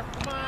Come on.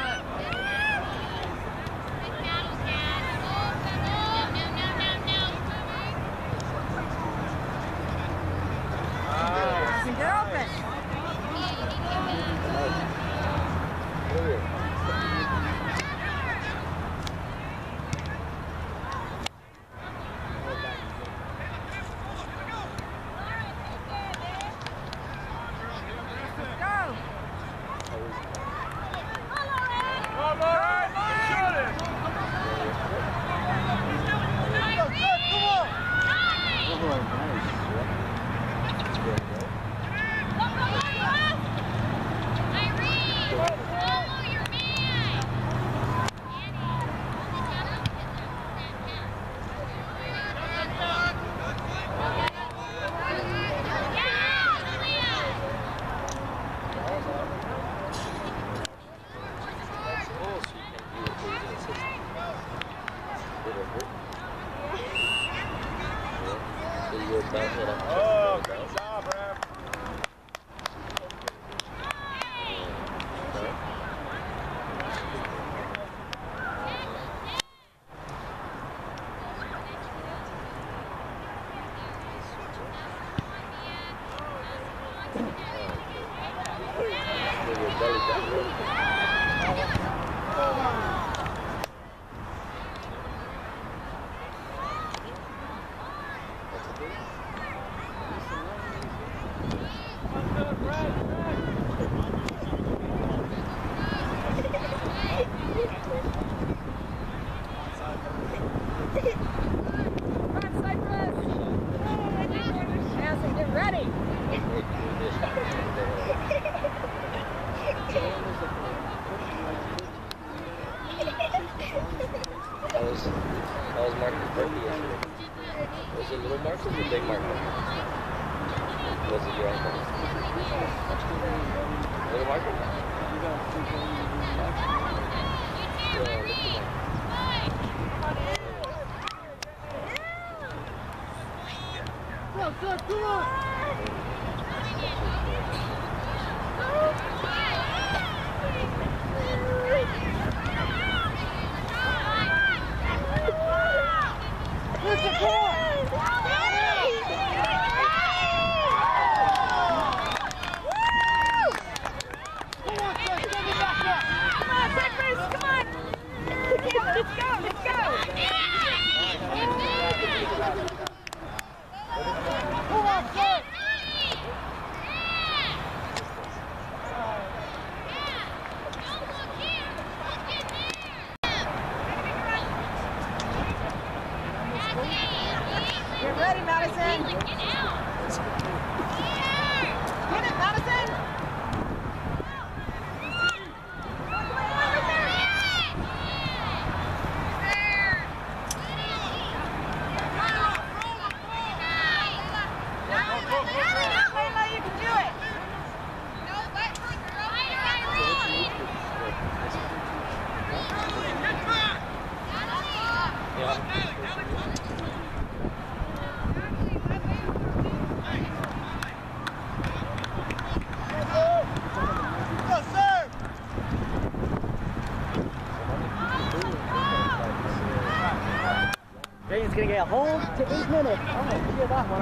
Hold to eight minutes. I'm gonna figure that one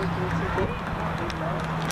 気について。